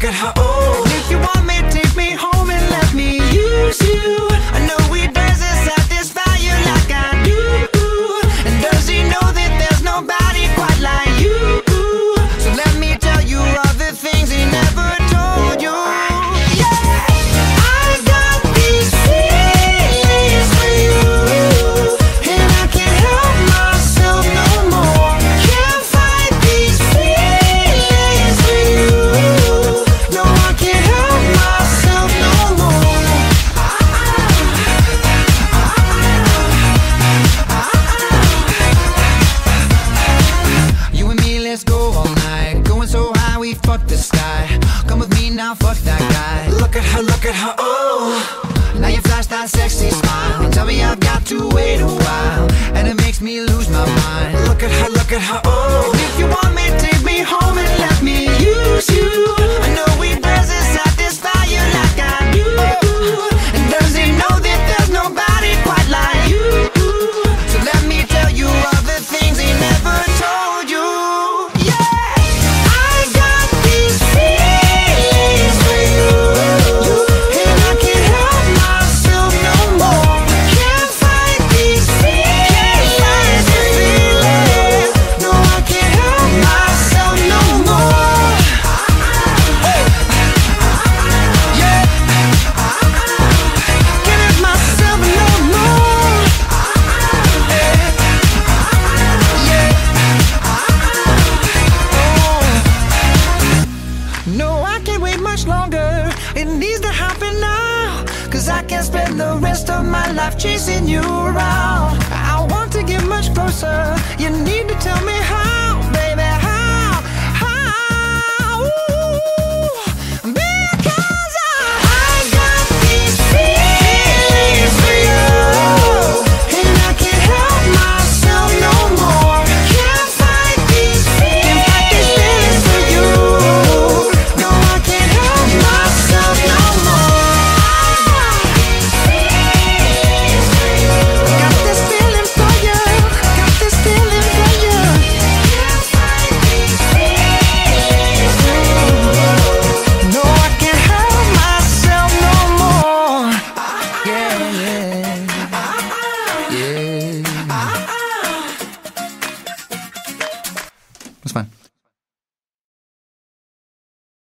got her own. oh. Now you flash that sexy smile. And Tell me I've got to wait a while. And it makes me lose my mind. Look at her, look at her, oh. If you want me, take me home and let me use you. No, I can't wait much longer. It needs to happen now. Cause I can't spend the rest of my life chasing you around. I want to get much closer. You need to tell me That's fine.